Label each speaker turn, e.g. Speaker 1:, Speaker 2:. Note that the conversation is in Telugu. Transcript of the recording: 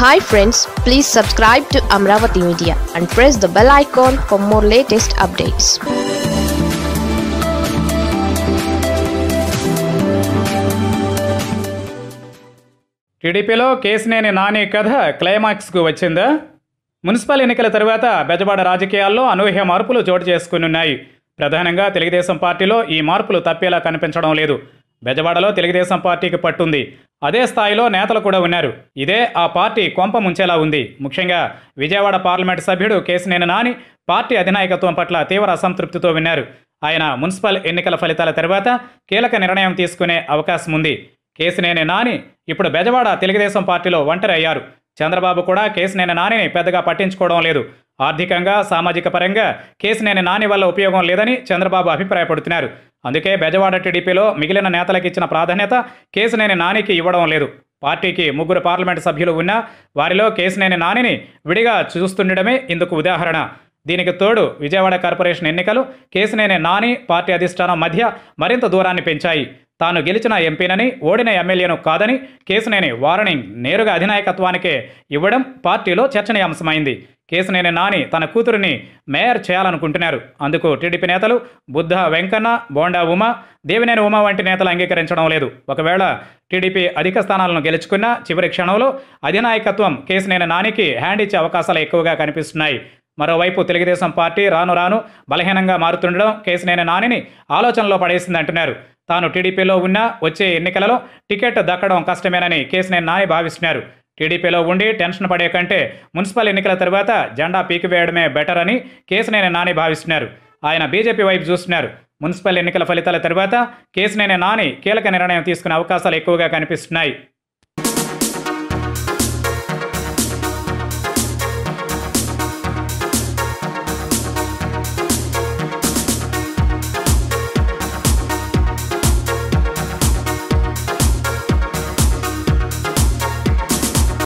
Speaker 1: Hi friends please subscribe to Amaravati media and press the bell icon for more latest updates
Speaker 2: టీడీపీలో కేసినేని నాని కథ క్లైమాక్స్కు వచ్చిందా? మున్సిపల్ ఎన్నికల తరువాత బెజవాడ రాజకీయాల్లో అనూహ్య మార్పులు చోటు చేసుకునున్నాయి ప్రధానంగా తెలుగుదేశం పార్టీలో ఈ మార్పులు తప్పేలా కనిపించడం లేదు. బెజవాడలో తెలుగుదేశం పార్టీకి పట్టుంది. అదే స్థాయిలో నేతలు కూడా ఉన్నారు. ఇదే ఆ పార్టీ కొంప ముంచేలా ఉంది. ముఖ్యంగా విజయవాడ పార్లమెంట్ సభ్యుడు కేసినేని నాని పార్టీ అధినాయకత్వం పట్ల తీవ్ర అసంతృప్తితో విన్నారు. ఆయన మున్సిపల్ ఎన్నికల ఫలితాల తర్వాత కీలక నిర్ణయం తీసుకునే అవకాశం ఉంది. కేసినేని నాని ఇప్పుడు బెజవాడ తెలుగుదేశం పార్టీలో ఒంటరి అయ్యారు. చంద్రబాబు కూడా కేసినేని నానిని పెద్దగా పట్టించుకోవడం లేదు. ఆర్థికంగా సామాజిక పరంగా కేసినేని నాని వల్ల ఉపయోగం లేదని చంద్రబాబు అభిప్రాయపడుతున్నారు. అందుకే బెజవాడ టీడీపీలో మిగిలిన నేతలకు ఇచ్చిన ప్రాధాన్యత కేసినేని నానికి ఇవ్వడం లేదు. పార్టీకి ముగ్గురు పార్లమెంటు సభ్యులు ఉన్నా వారిలో కేసినేని నానిని విడిగా చూస్తుండడమే ఇందుకు ఉదాహరణ. దీనికి తోడు విజయవాడ కార్పొరేషన్ ఎన్నికలు కేసినేని నాని పార్టీ అధిష్టానం మధ్య మరింత దూరాన్ని పెంచాయి. తాను గెలిచిన ఎంపీనని ఓడిన ఎమ్మెల్యేను కాదని కేసినేని వార్నింగ్ నేరుగా అధినాయకత్వానికే ఇవ్వడం పార్టీలో చర్చనీయాంశమైంది. కేసినేని నాని తన కూతురిని మేయర్ చేయాలనుకుంటున్నారు. అందుకు టీడీపీ నేతలు బుద్ధ వెంకన్న బోండా ఉమ దేవినేని ఉమ వంటి నేతలు అంగీకరించడం లేదు. ఒకవేళ టీడీపీ అధిక స్థానాలను గెలుచుకున్న చివరి క్షణంలో అధినాయకత్వం కేసినేని నానికి హ్యాండ్ ఇచ్చే అవకాశాలు ఎక్కువగా కనిపిస్తున్నాయి. మరోవైపు తెలుగుదేశం పార్టీ రాను రాను బలహీనంగా మారుతుండడం కేసినేని నానిని ఆలోచనలో పడేసిందంటున్నారు తాను టీడీపీలో ఉన్న వచ్చే ఎన్నికలలో టికెట్ దక్కడం కష్టమేనని కేసినేని నాని భావిస్తున్నారు. టీడీపీలో ఉండి టెన్షన్ పడే కంటే మున్సిపల్ ఎన్నికల తర్వాత జెండా పీకివేయడమే బెటర్ అని కేసినేని నాని భావిస్తున్నారు. ఆయన బీజేపీ వైపు చూస్తున్నారు. మున్సిపల్ ఎన్నికల ఫలితాల తర్వాత కేసినేని నాని కీలక నిర్ణయం తీసుకునే అవకాశాలు ఎక్కువగా కనిపిస్తున్నాయి.